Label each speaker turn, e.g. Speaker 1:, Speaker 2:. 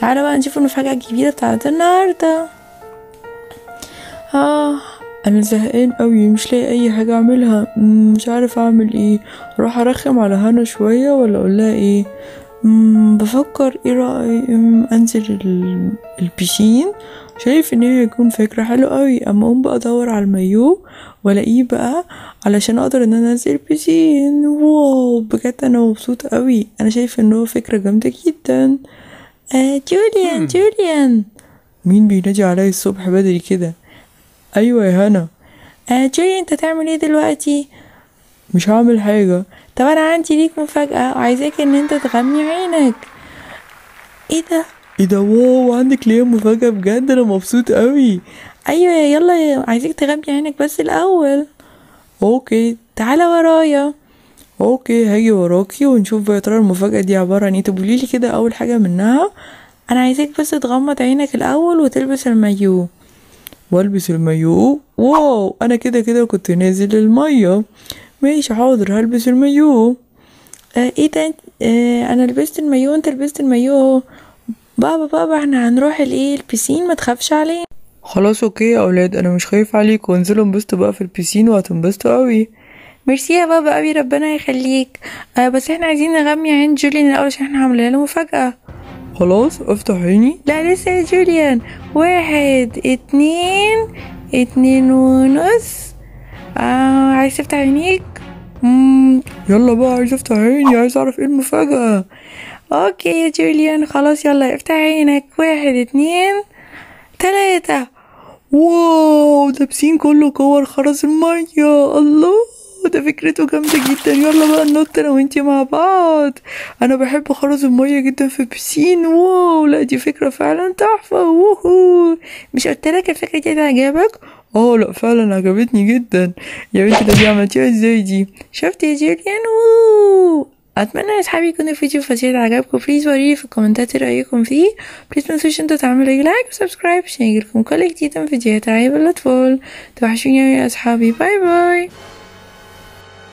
Speaker 1: تعالى بقى نشوف المفاجأة الجديدة بتاعت النهاردة. آه أنا زهقان قوي مش لاقي أي حاجة أعملها. مم، مش عارف أعمل إيه. أروح أرخم على هنا شوية ولا أقول لها إيه؟ مم، بفكر إيه رأي مم، أنزل ال- ال piscine شايف إن هي هيكون فكرة حلوة قوي أما أقوم بقى أدور على المايو وألاقيه بقى علشان أقدر إن أنا أنزل ال piscine wow بجد أنا مبسوطة قوي أنا شايفة إن هو فكرة جامدة جدا. آه جوليان جوليان. مين بينادي عليا الصبح بدري كده؟ أيوه يا هنا. آه جوليان أنت تعمل إيه دلوقتي؟ مش هعمل حاجة. طب أنا عندي ليك مفاجأة وعايزاك إن أنت تغمي عينك. إيه ده؟ إيه ده؟ wow عندك ليه مفاجأة بجد أنا مبسوط قوي أيوه يلا عايزاك تغمي عينك بس الأول. okay. تعالى ورايا. okay هاجي وراكي ونشوف بقى ترى المفاجأة دي عبارة عن إيه. طب قوليلي كده أول حاجة منها. أنا عايزاك بس تغمض عينك الأول وتلبس المايو. والبس المايو. wow أنا كده كده كنت نازل المية. ماشي حاضر هلبس المايو. آه إيه ده آه أنا لبست المايو انت لبست المايو بابا بابا إحنا هنروح الايه؟ ال piscine ما تخافش عليه خلاص okay يا أولاد أنا مش خايف عليكم. انزلوا انبسطوا بقى في ال piscine وهتنبسطوا قوي. ميرسي يا بابا قوي ربنا يخليك. آه بس إحنا عايزين نغمي عين جوليان الأول عشان إحنا عاملين له مفاجأة. خلاص افتح عيني لا لسه يا جوليان. واحد اتنين اتنين ونص. آه عايز تفتح عينيك؟ مم. يلا بقى عايز أفتح عيني عايز أعرف إيه المفاجأة. okay يا جوليان خلاص يلا افتح عينك. واحد اتنين تلاتة. wow ده piscine كله كور خرز المية. الله. ده فكرته جامدة جدا. يلا بقى ننط أنا وانتي مع بعض. أنا بحب خرز المية جدا في ال piscine wow لا دي فكرة فعلا تحفة. ووهو. مش قلتلك الفكرة دي هتعجبك؟ آه لا فعلا عجبتني جدا. يا بنتي ده دي عملتيها إزاي دي؟ شفت يا جوليان أتمنى يا أصحابي يكون الفيديو فظيع عجبكم. please وريني في الكومنتات إيه رأيكم فيه. please متنسوش أنتوا تعملوا like و subscribe عشان يجيلكم كل جديد من فيديوهات. لعب الاطفال توحشوني يا أصحابي. bye bye